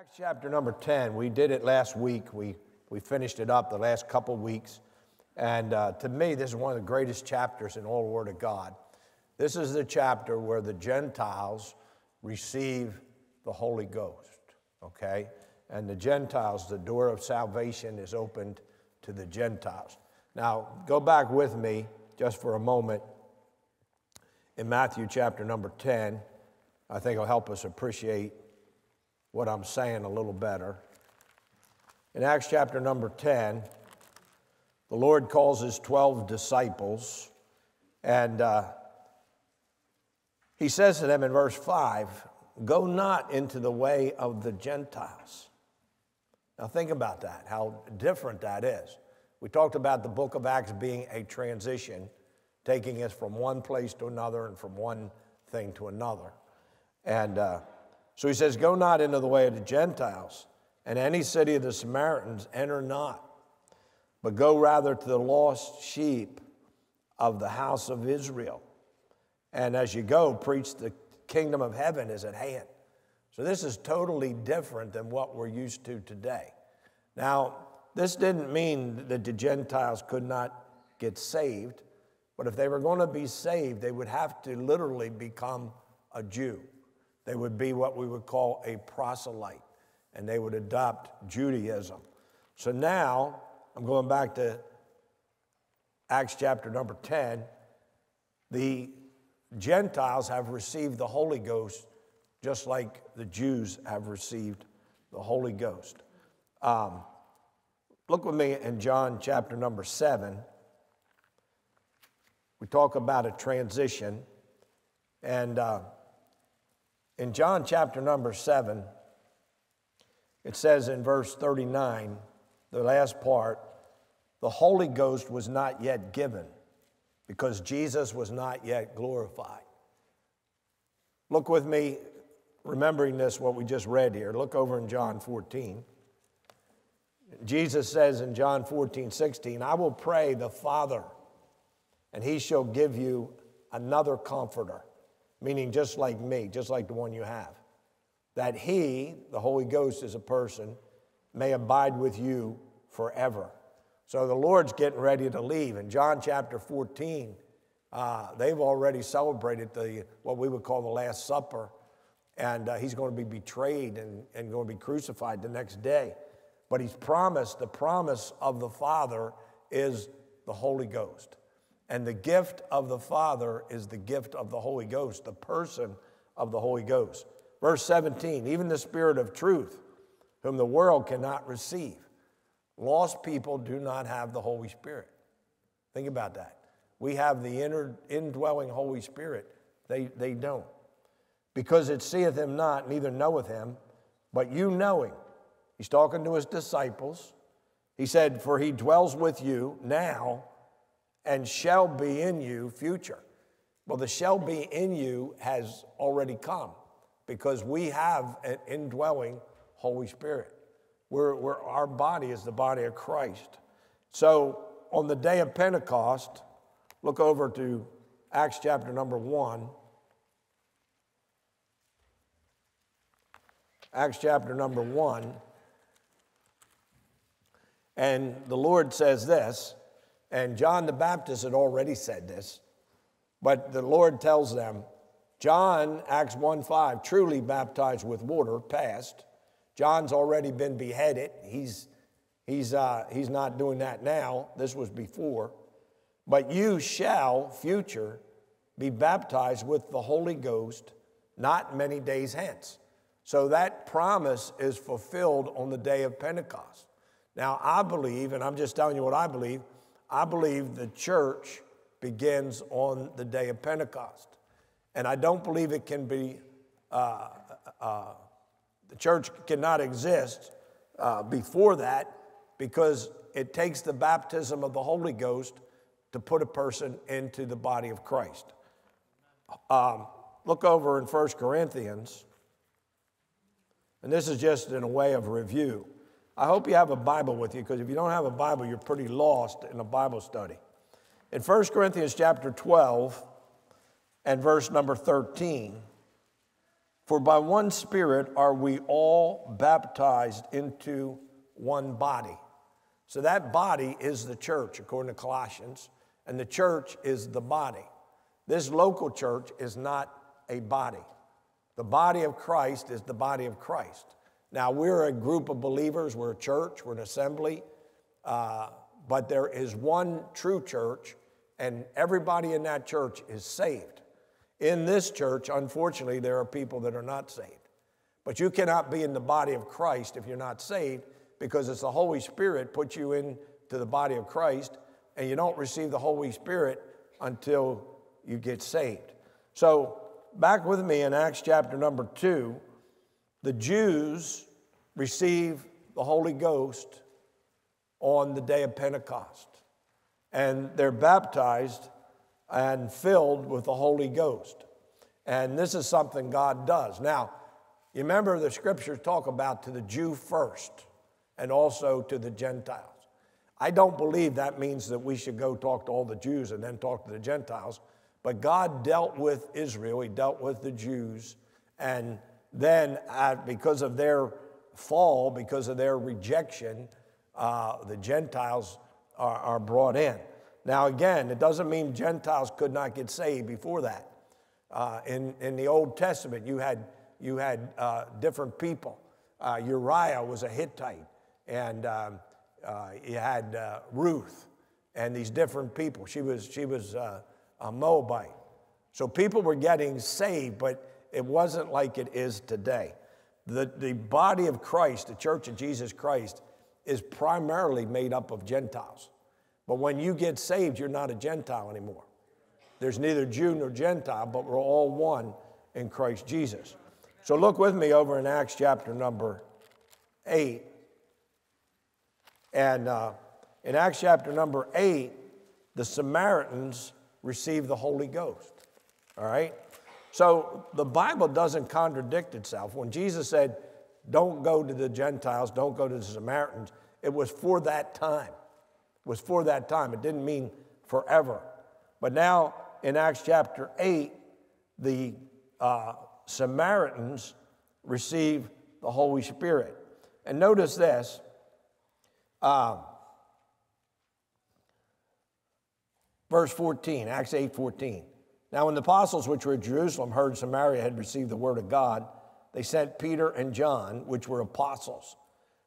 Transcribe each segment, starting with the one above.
Acts chapter number 10, we did it last week. We, we finished it up the last couple weeks. And uh, to me, this is one of the greatest chapters in all the Word of God. This is the chapter where the Gentiles receive the Holy Ghost, okay? And the Gentiles, the door of salvation is opened to the Gentiles. Now, go back with me just for a moment in Matthew chapter number 10. I think it'll help us appreciate what I'm saying a little better. In Acts chapter number 10, the Lord calls his 12 disciples, and uh, he says to them in verse 5 Go not into the way of the Gentiles. Now, think about that, how different that is. We talked about the book of Acts being a transition, taking us from one place to another and from one thing to another. And uh, so he says, Go not into the way of the Gentiles, and any city of the Samaritans enter not, but go rather to the lost sheep of the house of Israel. And as you go, preach the kingdom of heaven is at hand. So this is totally different than what we're used to today. Now, this didn't mean that the Gentiles could not get saved, but if they were going to be saved, they would have to literally become a Jew. They would be what we would call a proselyte, and they would adopt Judaism. So now, I'm going back to Acts chapter number 10. The Gentiles have received the Holy Ghost just like the Jews have received the Holy Ghost. Um, look with me in John chapter number 7. We talk about a transition, and uh, in John chapter number 7, it says in verse 39, the last part, the Holy Ghost was not yet given because Jesus was not yet glorified. Look with me, remembering this, what we just read here. Look over in John 14. Jesus says in John 14, 16, I will pray the Father, and he shall give you another comforter meaning just like me, just like the one you have, that He, the Holy Ghost, is a person, may abide with you forever. So the Lord's getting ready to leave. In John chapter 14, uh, they've already celebrated the what we would call the Last Supper, and uh, he's going to be betrayed and, and going to be crucified the next day. But he's promised, the promise of the Father is the Holy Ghost. And the gift of the Father is the gift of the Holy Ghost, the person of the Holy Ghost. Verse 17, even the Spirit of truth, whom the world cannot receive. Lost people do not have the Holy Spirit. Think about that. We have the inner, indwelling Holy Spirit. They, they don't. Because it seeth him not, neither knoweth him, but you know him. He's talking to his disciples. He said, For he dwells with you now and shall be in you future. Well, the shall be in you has already come because we have an indwelling Holy Spirit. We're, we're, our body is the body of Christ. So on the day of Pentecost, look over to Acts chapter number one. Acts chapter number one. And the Lord says this and John the Baptist had already said this, but the Lord tells them, John, Acts 1 5, truly baptized with water, passed. John's already been beheaded. He's, he's, uh, he's not doing that now. This was before. But you shall, future, be baptized with the Holy Ghost not many days hence. So that promise is fulfilled on the day of Pentecost. Now, I believe, and I'm just telling you what I believe, I believe the church begins on the day of Pentecost. And I don't believe it can be, uh, uh, the church cannot exist uh, before that because it takes the baptism of the Holy Ghost to put a person into the body of Christ. Um, look over in 1 Corinthians, and this is just in a way of review. I hope you have a Bible with you because if you don't have a Bible, you're pretty lost in a Bible study. In 1 Corinthians chapter 12 and verse number 13, For by one Spirit are we all baptized into one body. So that body is the church, according to Colossians, and the church is the body. This local church is not a body. The body of Christ is the body of Christ. Now, we're a group of believers, we're a church, we're an assembly, uh, but there is one true church, and everybody in that church is saved. In this church, unfortunately, there are people that are not saved. But you cannot be in the body of Christ if you're not saved because it's the Holy Spirit puts you into the body of Christ, and you don't receive the Holy Spirit until you get saved. So, back with me in Acts chapter number two, the Jews receive the Holy Ghost on the day of Pentecost, and they're baptized and filled with the Holy Ghost. And this is something God does. Now, you remember the scriptures talk about to the Jew first and also to the Gentiles. I don't believe that means that we should go talk to all the Jews and then talk to the Gentiles, but God dealt with Israel, He dealt with the Jews, and then because of their fall, because of their rejection, uh, the Gentiles are, are brought in. Now, again, it doesn't mean Gentiles could not get saved before that. Uh, in, in the Old Testament, you had, you had uh, different people. Uh, Uriah was a Hittite, and um, uh, you had uh, Ruth, and these different people. She was, she was uh, a Moabite. So people were getting saved, but it wasn't like it is today. The, the body of Christ, the church of Jesus Christ, is primarily made up of Gentiles. But when you get saved, you're not a Gentile anymore. There's neither Jew nor Gentile, but we're all one in Christ Jesus. So look with me over in Acts chapter number 8. And uh, in Acts chapter number 8, the Samaritans received the Holy Ghost. All right? So the Bible doesn't contradict itself. When Jesus said, Don't go to the Gentiles, don't go to the Samaritans, it was for that time It was for that time. It didn't mean forever. But now in Acts chapter 8, the uh, Samaritans receive the Holy Spirit. And notice this. Uh, verse 14, Acts 8 14. Now, when the apostles which were at Jerusalem heard Samaria had received the word of God, they sent Peter and John, which were apostles,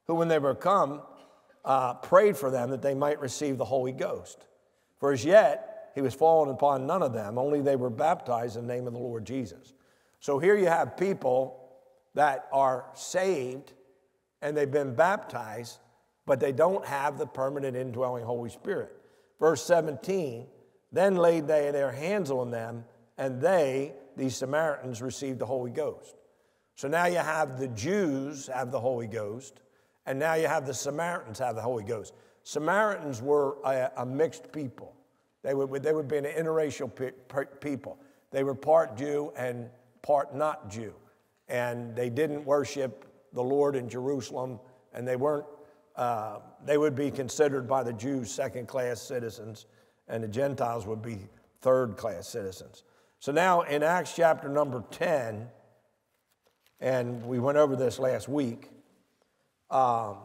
who, when they were come, uh, prayed for them that they might receive the Holy Ghost. For as yet he was fallen upon none of them, only they were baptized in the name of the Lord Jesus. So here you have people that are saved and they've been baptized, but they don't have the permanent indwelling Holy Spirit. Verse 17, then laid they their hands on them, and they, these Samaritans, received the Holy Ghost. So now you have the Jews have the Holy Ghost, and now you have the Samaritans have the Holy Ghost. Samaritans were a, a mixed people. They would, they would be an interracial pe- people. They were part Jew and part not Jew. And they didn't worship the Lord in Jerusalem, and they weren't, uh, they would be considered by the Jews second class citizens, and the Gentiles would be third class citizens. So now in Acts chapter number 10, and we went over this last week, um,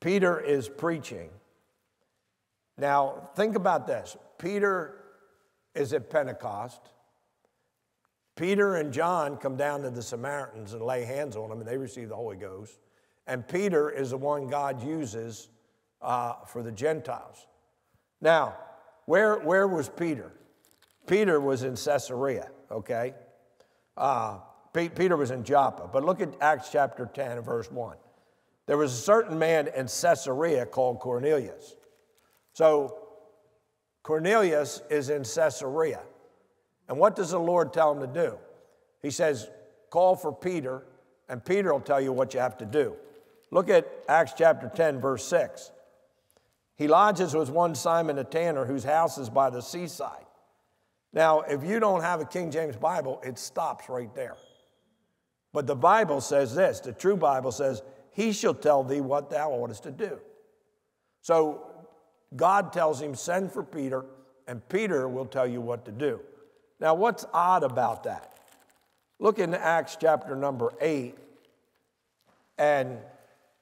Peter is preaching. Now, think about this. Peter is at Pentecost. Peter and John come down to the Samaritans and lay hands on them, and they receive the Holy Ghost. And Peter is the one God uses uh, for the Gentiles. Now, where, where was Peter? Peter was in Caesarea, okay? Uh, Peter was in Joppa. But look at Acts chapter 10 verse 1. There was a certain man in Caesarea called Cornelius. So Cornelius is in Caesarea. And what does the Lord tell him to do? He says, Call for Peter, and Peter will tell you what you have to do. Look at Acts chapter 10, verse 6. He lodges with one Simon a tanner whose house is by the seaside. Now, if you don't have a King James Bible, it stops right there. But the Bible says this the true Bible says, He shall tell thee what thou oughtest to do. So God tells him, Send for Peter, and Peter will tell you what to do. Now, what's odd about that? Look in Acts chapter number 8 and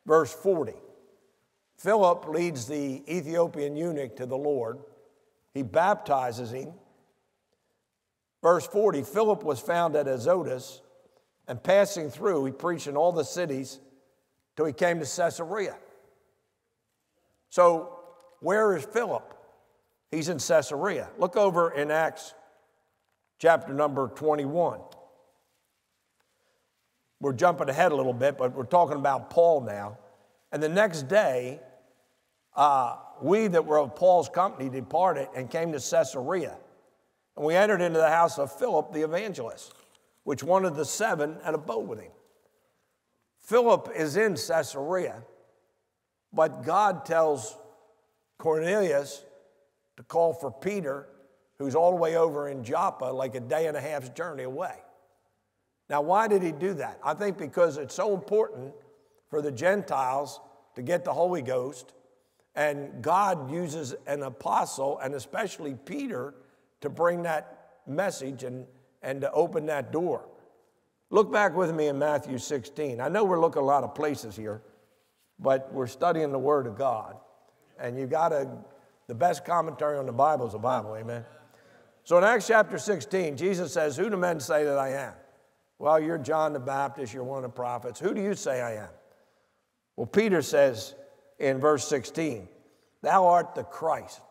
verse 40. Philip leads the Ethiopian eunuch to the Lord. He baptizes him. Verse 40 Philip was found at Azotus, and passing through, he preached in all the cities till he came to Caesarea. So, where is Philip? He's in Caesarea. Look over in Acts chapter number 21. We're jumping ahead a little bit, but we're talking about Paul now. And the next day, uh, we that were of Paul's company departed and came to Caesarea. And we entered into the house of Philip the evangelist, which one of the seven had abode with him. Philip is in Caesarea, but God tells Cornelius to call for Peter, who's all the way over in Joppa, like a day and a half's journey away. Now, why did he do that? I think because it's so important for the Gentiles to get the Holy Ghost, and God uses an apostle, and especially Peter, to bring that message and, and to open that door. Look back with me in Matthew 16. I know we're looking a lot of places here, but we're studying the Word of God. And you got to, the best commentary on the Bible is the Bible, amen? So in Acts chapter 16, Jesus says, Who do men say that I am? Well, you're John the Baptist, you're one of the prophets. Who do you say I am? Well, Peter says in verse 16, Thou art the Christ,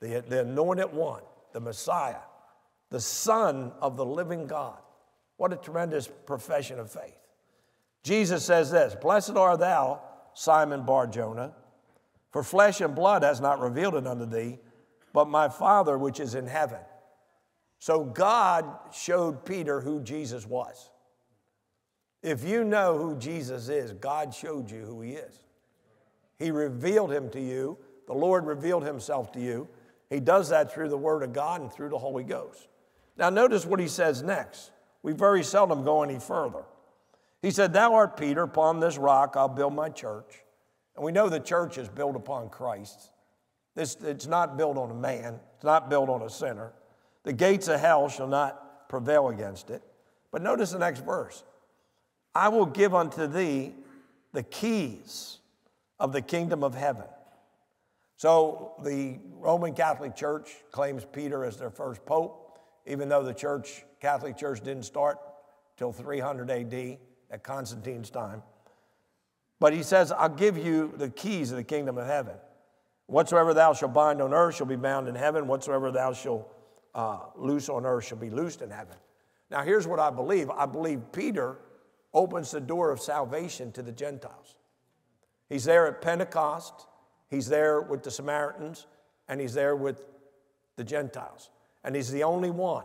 the, the anointed one, the Messiah, the Son of the living God. What a tremendous profession of faith. Jesus says this Blessed art thou, Simon Bar Jonah, for flesh and blood has not revealed it unto thee, but my Father which is in heaven. So God showed Peter who Jesus was. If you know who Jesus is, God showed you who he is. He revealed him to you. The Lord revealed himself to you. He does that through the Word of God and through the Holy Ghost. Now, notice what he says next. We very seldom go any further. He said, Thou art Peter, upon this rock I'll build my church. And we know the church is built upon Christ. This, it's not built on a man, it's not built on a sinner. The gates of hell shall not prevail against it. But notice the next verse I will give unto thee the keys of the kingdom of heaven. So the Roman Catholic Church claims Peter as their first pope, even though the church, Catholic Church didn't start till 300 AD at Constantine's time. But he says, I'll give you the keys of the kingdom of heaven. Whatsoever thou shalt bind on earth shall be bound in heaven. Whatsoever thou shalt uh, loose on earth shall be loosed in heaven. Now, here's what I believe I believe Peter opens the door of salvation to the Gentiles. He's there at Pentecost, he's there with the Samaritans, and he's there with the Gentiles. And he's the only one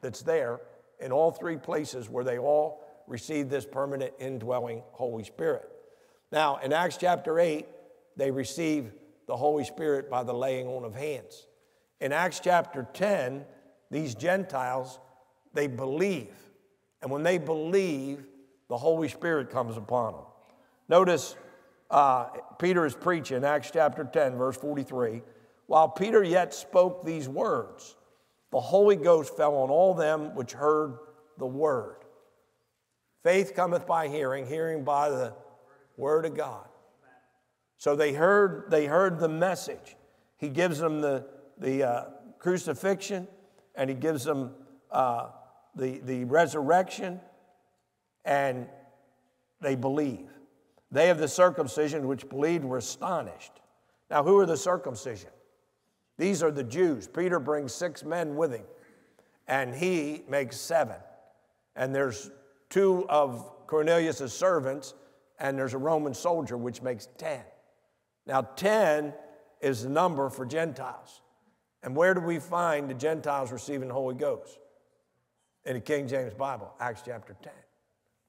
that's there in all three places where they all receive this permanent indwelling Holy Spirit. Now, in Acts chapter 8, they receive the Holy Spirit by the laying on of hands. In Acts chapter 10, these Gentiles, they believe. And when they believe, the Holy Spirit comes upon them. Notice uh, Peter is preaching, Acts chapter 10, verse 43. While Peter yet spoke these words, the Holy Ghost fell on all them which heard the word. Faith cometh by hearing, hearing by the word of God. So they heard, they heard the message. He gives them the, the uh, crucifixion and he gives them uh, the, the resurrection, and they believe. They of the circumcision which believed were astonished. Now, who are the circumcision? These are the Jews. Peter brings six men with him, and he makes seven. And there's two of Cornelius' servants, and there's a Roman soldier, which makes 10. Now, 10 is the number for Gentiles. And where do we find the Gentiles receiving the Holy Ghost? In the King James Bible, Acts chapter 10.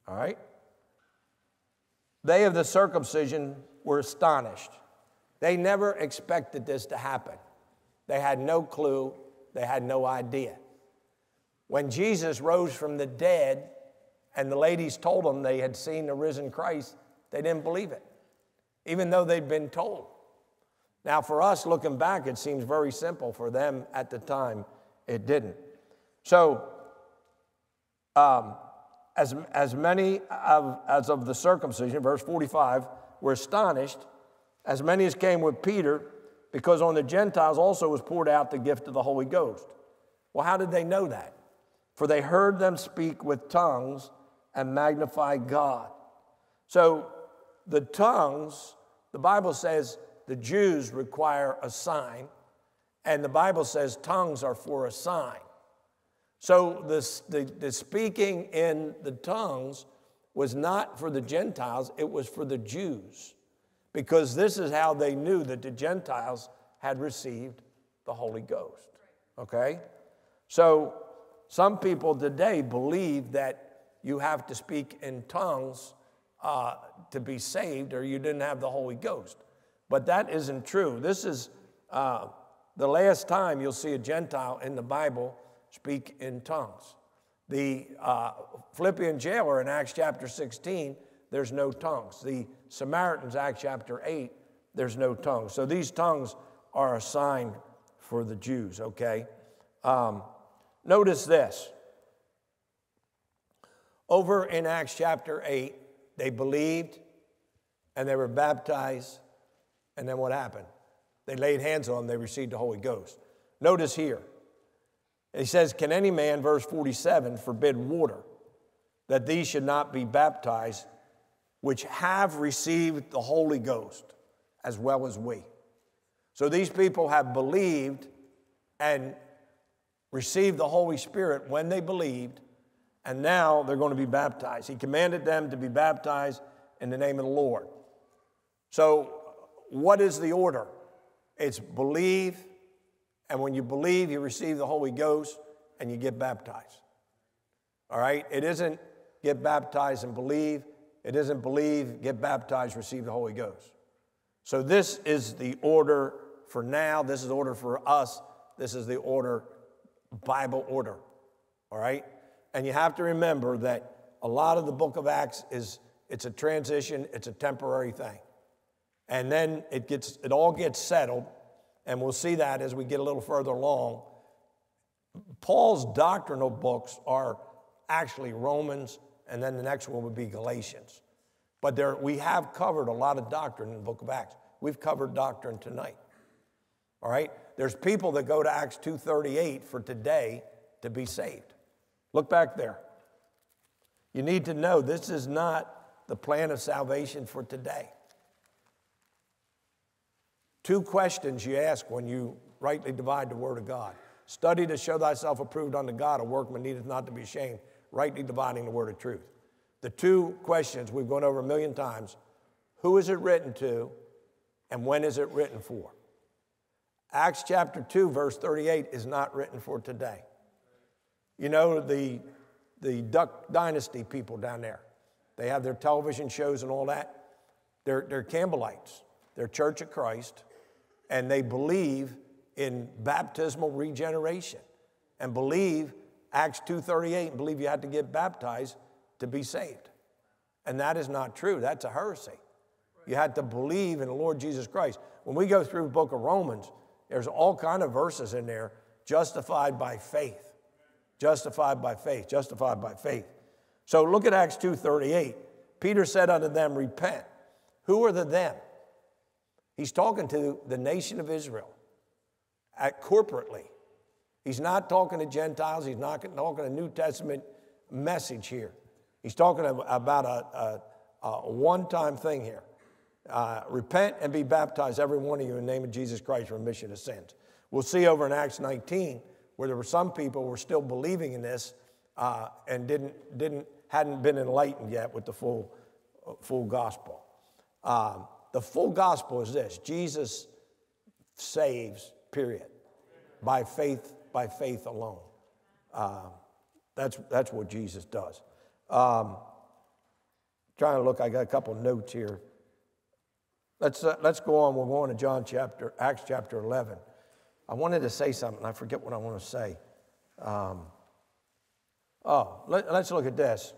All right? They of the circumcision were astonished. They never expected this to happen. They had no clue, they had no idea. When Jesus rose from the dead and the ladies told them they had seen the risen Christ, they didn't believe it, even though they'd been told. Now, for us looking back, it seems very simple. For them at the time, it didn't. So, um, as, as many of, as of the circumcision, verse 45, were astonished, as many as came with Peter, because on the Gentiles also was poured out the gift of the Holy Ghost. Well, how did they know that? For they heard them speak with tongues and magnify God. So the tongues, the Bible says the Jews require a sign, and the Bible says tongues are for a sign. So the, the, speaking in the tongues was not for the Gentiles, it was for the Jews, because this is how they knew that the Gentiles had received the Holy Ghost. Okay? So some people today believe that you have to speak in tongues uh, to be saved or you didn't have the Holy Ghost. But that isn't true. This is uh, the last time you'll see a Gentile in the Bible speak in tongues. The uh, Philippian jailer in Acts chapter 16, there's no tongues. The Samaritans, Acts chapter 8, there's no tongues. So these tongues are a sign for the Jews, okay? Um, notice this. Over in Acts chapter 8, they believed and they were baptized. And then what happened? They laid hands on them, they received the Holy Ghost. Notice here, he says, Can any man, verse 47, forbid water that these should not be baptized, which have received the Holy Ghost as well as we? So these people have believed and received the Holy Spirit when they believed, and now they're going to be baptized. He commanded them to be baptized in the name of the Lord. So, what is the order? It's believe, and when you believe, you receive the Holy Ghost and you get baptized. All right? It isn't get baptized and believe, it isn't believe, get baptized, receive the Holy Ghost. So, this is the order for now. This is the order for us. This is the order, Bible order. All right? And you have to remember that a lot of the book of Acts is it's a transition, it's a temporary thing. And then it gets it all gets settled, and we'll see that as we get a little further along. Paul's doctrinal books are actually Romans, and then the next one would be Galatians. But there, we have covered a lot of doctrine in the book of Acts. We've covered doctrine tonight. All right? There's people that go to Acts 2:38 for today to be saved. Look back there. You need to know this is not the plan of salvation for today. Two questions you ask when you rightly divide the word of God. Study to show thyself approved unto God, a workman needeth not to be ashamed, rightly dividing the word of truth. The two questions we've gone over a million times who is it written to, and when is it written for? Acts chapter 2, verse 38 is not written for today. You know, the, the Duck Dynasty people down there, they have their television shows and all that. They're, they're Campbellites, they're Church of Christ, and they believe in baptismal regeneration and believe Acts 2.38 and believe you have to get baptized to be saved. And that is not true. That's a heresy. You had to believe in the Lord Jesus Christ. When we go through the book of Romans, there's all kind of verses in there justified by faith. Justified by faith, justified by faith. So look at Acts 2:38. Peter said unto them, Repent. Who are the them? He's talking to the nation of Israel at corporately. He's not talking to Gentiles, he's not talking a New Testament message here. He's talking about a, a, a one time thing here. Uh, repent and be baptized, every one of you, in the name of Jesus Christ for remission of sins. We'll see over in Acts 19 where there were some people who were still believing in this uh, and didn't, didn't, hadn't been enlightened yet with the full, full gospel. Um, the full gospel is this Jesus saves, period, by faith, by faith alone. Uh, that's, that's what Jesus does. Um, trying to look, I got a couple notes here. Let's, uh, let's go on. We're going to John chapter, Acts chapter 11. I wanted to say something. I forget what I want to say. Um, oh, let, let's look at this.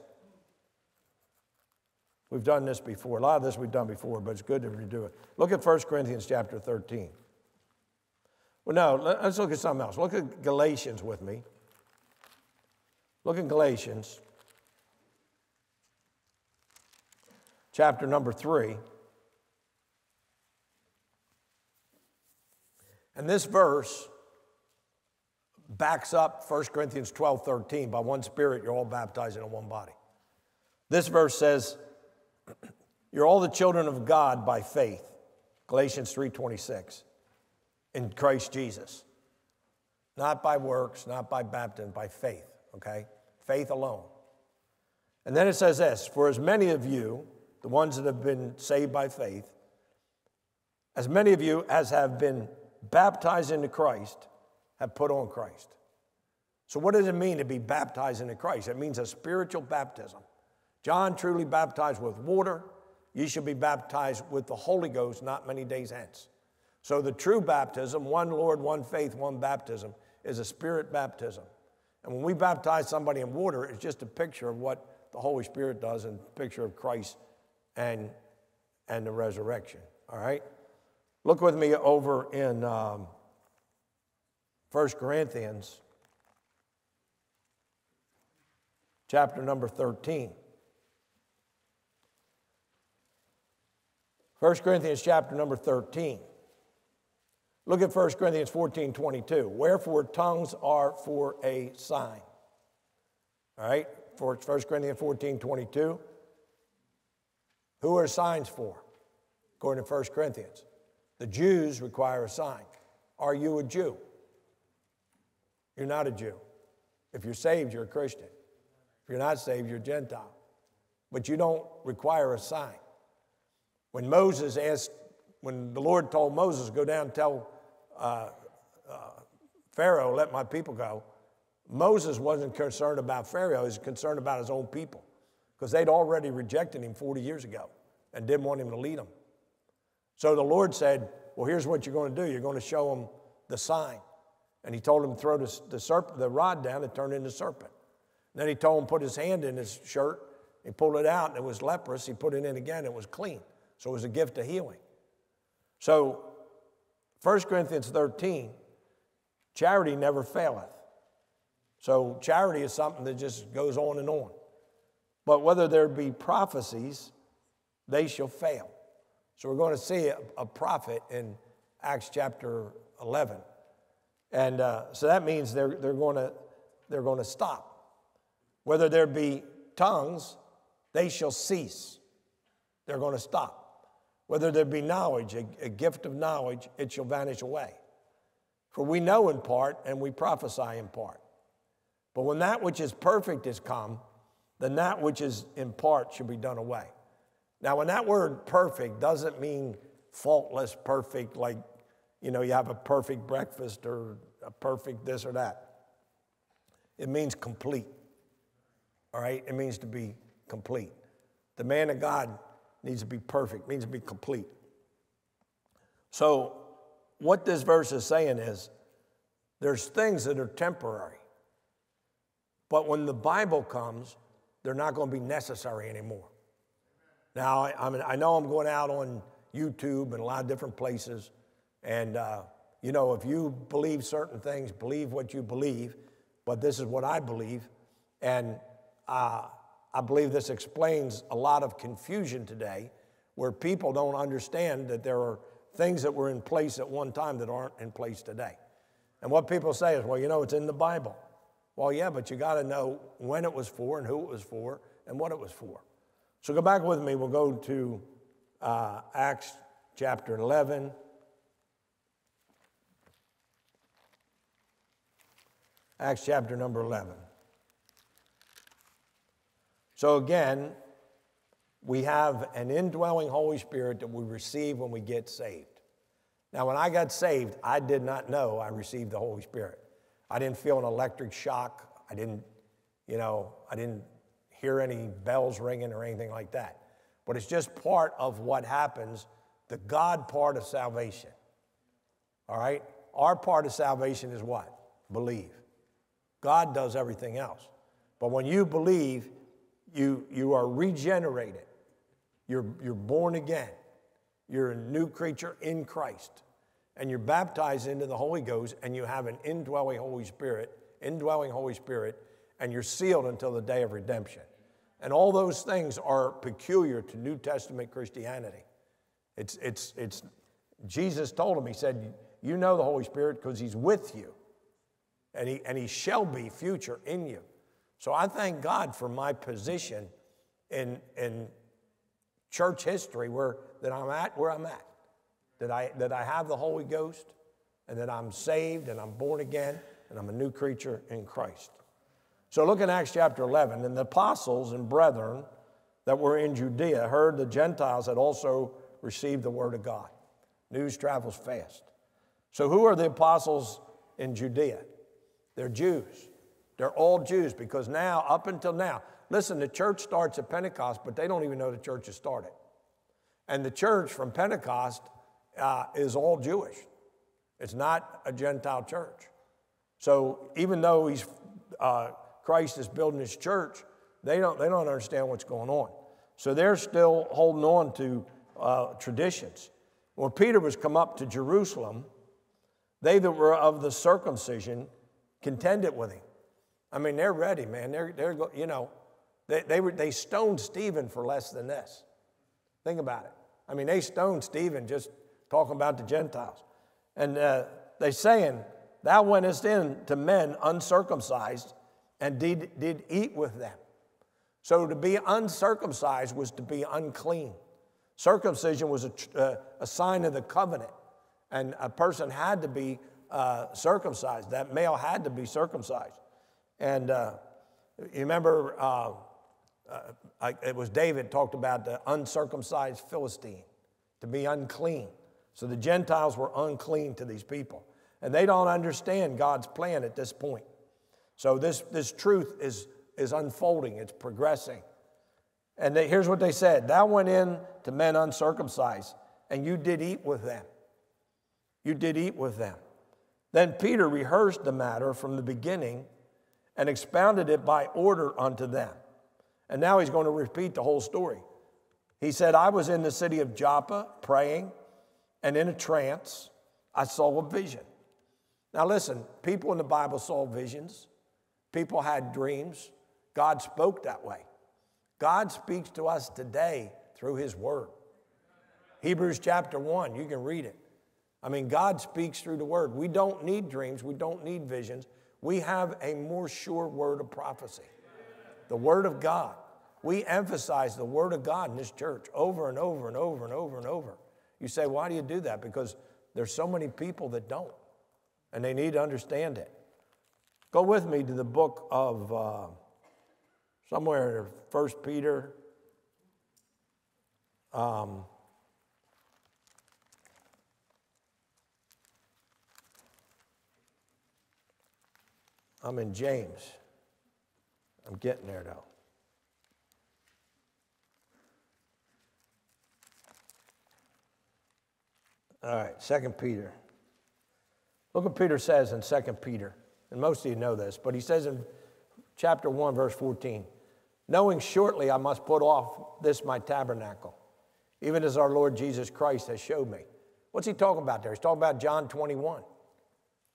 We've done this before. A lot of this we've done before, but it's good to redo it. Look at 1 Corinthians chapter 13. Well, no, let's look at something else. Look at Galatians with me. Look at Galatians, chapter number 3. And this verse backs up 1 Corinthians 12 13. By one Spirit, you're all baptized into one body. This verse says, You're all the children of God by faith. Galatians 3:26. In Christ Jesus. Not by works, not by baptism, by faith, okay? Faith alone. And then it says this For as many of you, the ones that have been saved by faith, as many of you as have been baptized into Christ, have put on Christ. So, what does it mean to be baptized into Christ? It means a spiritual baptism. John truly baptized with water. You shall be baptized with the Holy Ghost not many days hence. So, the true baptism, one Lord, one faith, one baptism, is a spirit baptism. And when we baptize somebody in water, it's just a picture of what the Holy Spirit does and a picture of Christ and, and the resurrection. All right? Look with me over in um, 1 Corinthians, chapter number 13. 1 Corinthians chapter number 13. Look at 1 Corinthians 14 22. Wherefore tongues are for a sign. All right, for 1 Corinthians 14 22. Who are signs for? According to 1 Corinthians. The Jews require a sign. Are you a Jew? You're not a Jew. If you're saved, you're a Christian. If you're not saved, you're a Gentile. But you don't require a sign. When Moses asked, when the Lord told Moses, go down and tell uh, uh, Pharaoh, let my people go, Moses wasn't concerned about Pharaoh, he was concerned about his own people because they'd already rejected him 40 years ago and didn't want him to lead them. So the Lord said, Well, here's what you're going to do you're going to show them the sign. And he told him to throw the, the, the rod down and turn into a serpent. And then he told him put his hand in his shirt. He pulled it out and it was leprous. He put it in again, it was clean. So it was a gift of healing. So 1 Corinthians 13, charity never faileth. So charity is something that just goes on and on. But whether there be prophecies, they shall fail. So we're going to see a, a prophet in Acts chapter 11. And uh, so that means they're, they're, going to, they're going to stop. Whether there be tongues, they shall cease. They're going to stop. Whether there be knowledge, a, a gift of knowledge, it shall vanish away. For we know in part and we prophesy in part. But when that which is perfect is come, then that which is in part shall be done away. Now, when that word perfect doesn't mean faultless, perfect, like, you know, you have a perfect breakfast or a perfect this or that. It means complete. All right? It means to be complete. The man of God needs to be perfect, needs to be complete. So, what this verse is saying is there's things that are temporary. But when the Bible comes, they're not going to be necessary anymore. Now, I, mean, I know I'm going out on YouTube and a lot of different places, and uh, you know, if you believe certain things, believe what you believe, but this is what I believe, and uh, I believe this explains a lot of confusion today where people don't understand that there are things that were in place at one time that aren't in place today. And what people say is, well, you know, it's in the Bible. Well, yeah, but you got to know when it was for and who it was for and what it was for. So go back with me. We'll go to uh, Acts chapter 11. Acts chapter number 11. So again, we have an indwelling Holy Spirit that we receive when we get saved. Now, when I got saved, I did not know I received the Holy Spirit. I didn't feel an electric shock. I didn't, you know, I didn't hear any bells ringing or anything like that. But it's just part of what happens, the God part of salvation. All right? Our part of salvation is what? Believe. God does everything else. But when you believe, you, you are regenerated. You're, you're born again. You're a new creature in Christ. And you're baptized into the Holy Ghost, and you have an indwelling Holy Spirit, indwelling Holy Spirit, and you're sealed until the day of redemption. And all those things are peculiar to New Testament Christianity. It's, it's, it's, Jesus told him, He said, You know the Holy Spirit because He's with you, and he, and he shall be future in you. So I thank God for my position in, in church history where that I'm at where I'm at. That I, that I have the Holy Ghost and that I'm saved and I'm born again and I'm a new creature in Christ. So look in Acts chapter 11. And the apostles and brethren that were in Judea heard the Gentiles had also received the word of God. News travels fast. So who are the apostles in Judea? They're Jews. They're all Jews because now, up until now, listen, the church starts at Pentecost, but they don't even know the church has started. And the church from Pentecost uh, is all Jewish. It's not a Gentile church. So even though he's uh, Christ is building his church, they don't, they don't understand what's going on. So they're still holding on to uh, traditions. When Peter was come up to Jerusalem, they that were of the circumcision contended with him. I mean, they're ready, man. They're, they're you know, they, they, were, they stoned Stephen for less than this. Think about it. I mean, they stoned Stephen just talking about the Gentiles. And uh, they saying, Thou wentest in to men uncircumcised and did, did eat with them. So to be uncircumcised was to be unclean. Circumcision was a, uh, a sign of the covenant, and a person had to be uh, circumcised. That male had to be circumcised. And uh, you remember, uh, uh, I, it was David talked about the uncircumcised Philistine, to be unclean. So the Gentiles were unclean to these people. And they don't understand God's plan at this point. So this, this truth is, is unfolding, it's progressing. And they, here's what they said Thou went in to men uncircumcised, and you did eat with them. You did eat with them. Then Peter rehearsed the matter from the beginning and expounded it by order unto them. And now he's going to repeat the whole story. He said, I was in the city of Joppa praying, and in a trance, I saw a vision. Now, listen, people in the Bible saw visions. People had dreams. God spoke that way. God speaks to us today through His Word. Hebrews chapter 1, you can read it. I mean, God speaks through the Word. We don't need dreams, we don't need visions. We have a more sure word of prophecy the Word of God. We emphasize the Word of God in this church over and over and over and over and over. You say, why do you do that? Because there's so many people that don't, and they need to understand it. Go with me to the book of uh, somewhere, First Peter. Um, I'm in James. I'm getting there though. All right, Second Peter. Look what Peter says in Second Peter and most of you know this, but he says in chapter 1, verse 14, knowing shortly I must put off this my tabernacle, even as our Lord Jesus Christ has showed me. What's he talking about there? He's talking about John 21,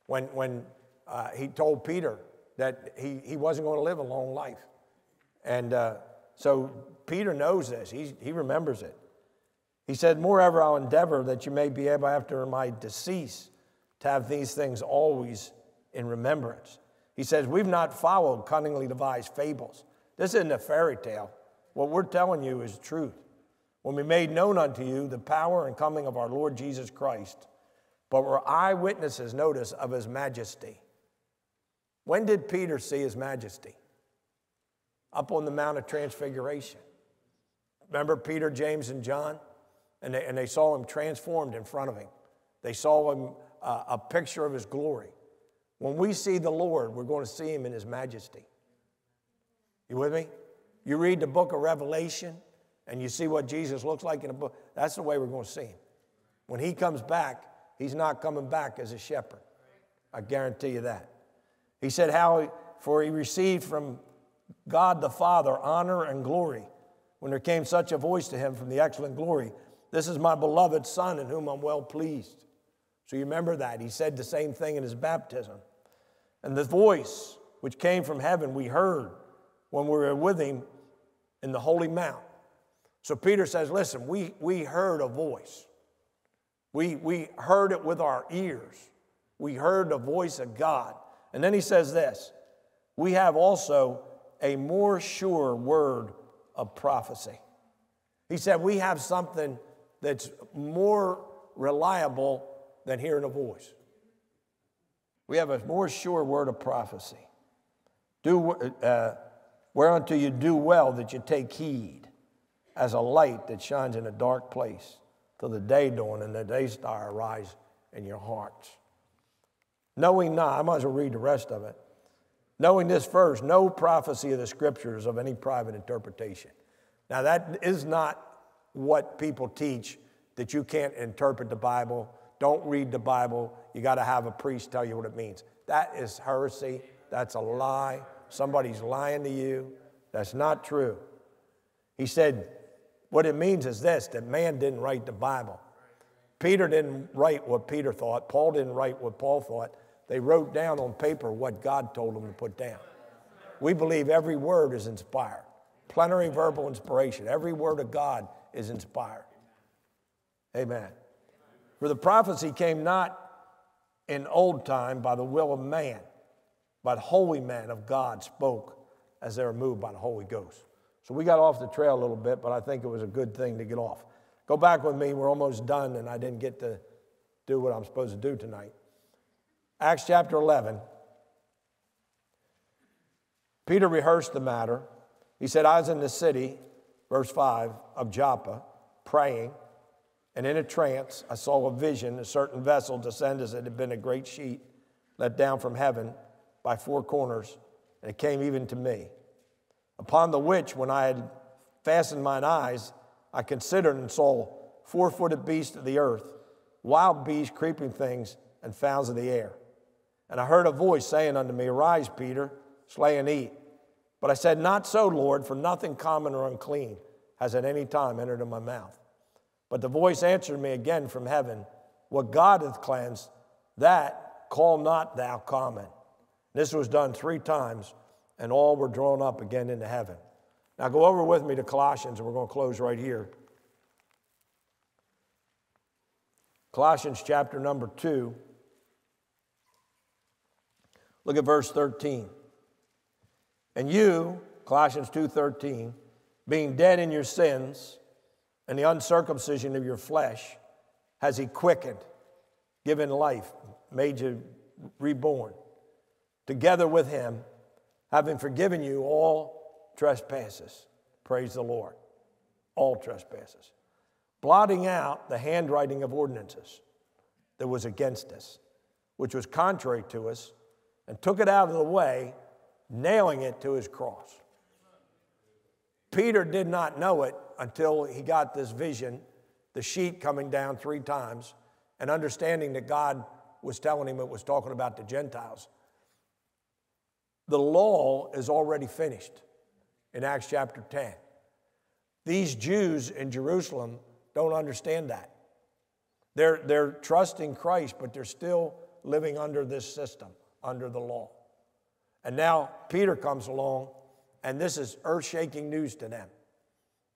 when, when uh, he told Peter that he, he wasn't going to live a long life. And uh, so Peter knows this, He's, he remembers it. He said, Moreover, I'll endeavor that you may be able after my decease to have these things always in remembrance. He says, We've not followed cunningly devised fables. This isn't a fairy tale. What we're telling you is truth. When we made known unto you the power and coming of our Lord Jesus Christ, but were eyewitnesses, notice, of his majesty. When did Peter see his majesty? Up on the Mount of Transfiguration. Remember Peter, James, and John? And they, and they saw him transformed in front of him. They saw him uh, a picture of his glory. When we see the Lord, we're going to see him in his majesty. You with me? You read the book of Revelation and you see what Jesus looks like in a book. That's the way we're going to see him. When he comes back, he's not coming back as a shepherd. I guarantee you that. He said, How, for he received from God the Father honor and glory when there came such a voice to him from the excellent glory. This is my beloved Son in whom I'm well pleased. So you remember that. He said the same thing in his baptism. And the voice which came from heaven, we heard when we were with him in the holy mount. So Peter says, Listen, we, we heard a voice. We, we heard it with our ears. We heard the voice of God. And then he says this We have also a more sure word of prophecy. He said, We have something that's more reliable than hearing a voice. We have a more sure word of prophecy. Do, uh, whereunto you do well that you take heed as a light that shines in a dark place till the day dawn and the day star arise in your hearts. Knowing not, I might as well read the rest of it. Knowing this first, no prophecy of the scriptures of any private interpretation. Now, that is not what people teach that you can't interpret the Bible, don't read the Bible, you got to have a priest tell you what it means. That is heresy, that's a lie. Somebody's lying to you. That's not true. He said, what it means is this that man didn't write the Bible. Peter didn't write what Peter thought, Paul didn't write what Paul thought. They wrote down on paper what God told them to put down. We believe every word is inspired. Plenary verbal inspiration. Every word of God is inspired. Amen. For the prophecy came not in old time by the will of man, but holy men of God spoke as they were moved by the Holy Ghost. So we got off the trail a little bit, but I think it was a good thing to get off. Go back with me. We're almost done, and I didn't get to do what I'm supposed to do tonight. Acts chapter 11. Peter rehearsed the matter. He said, I was in the city, verse 5, of Joppa, praying, and in a trance I saw a vision, a certain vessel descend as it had been a great sheet let down from heaven by four corners, and it came even to me. Upon the which, when I had fastened mine eyes, I considered and saw four footed beasts of the earth, wild beasts, creeping things, and fowls of the air. And I heard a voice saying unto me, Arise, Peter, slay and eat. But I said, Not so, Lord, for nothing common or unclean has at any time entered in my mouth. But the voice answered me again from heaven, What God hath cleansed, that call not thou common. This was done three times and all were drawn up again into heaven. Now go over with me to Colossians, and we're going to close right here. Colossians chapter number 2. Look at verse 13. And you, Colossians 2:13, being dead in your sins and the uncircumcision of your flesh, has he quickened, given life, made you reborn, together with him having forgiven you all trespasses. Praise the Lord. All trespasses. Blotting out the handwriting of ordinances that was against us, which was contrary to us, and took it out of the way, nailing it to his cross. Peter did not know it until he got this vision, the sheet coming down three times, and understanding that God was telling him it was talking about the Gentiles. The law is already finished in Acts chapter 10. These Jews in Jerusalem don't understand that. They're, they're trusting Christ, but they're still living under this system, under the law. And now Peter comes along, and this is earth shaking news to them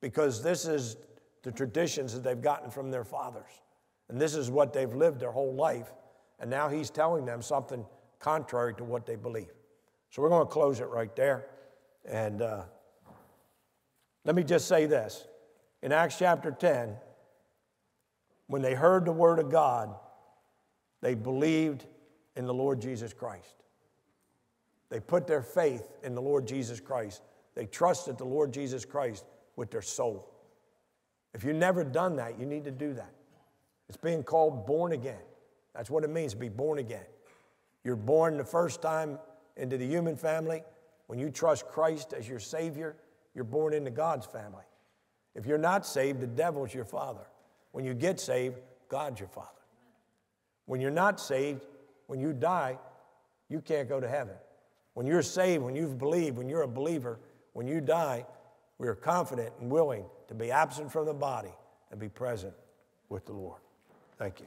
because this is the traditions that they've gotten from their fathers. And this is what they've lived their whole life. And now he's telling them something contrary to what they believe. So we're going to close it right there. And uh, let me just say this in Acts chapter 10, when they heard the word of God, they believed in the Lord Jesus Christ. They put their faith in the Lord Jesus Christ. They trusted the Lord Jesus Christ with their soul. If you've never done that, you need to do that. It's being called born again. That's what it means to be born again. You're born the first time into the human family. When you trust Christ as your Savior, you're born into God's family. If you're not saved, the devil's your father. When you get saved, God's your father. When you're not saved, when you die, you can't go to heaven. When you're saved, when you've believed, when you're a believer, when you die, we are confident and willing to be absent from the body and be present with the Lord. Thank you.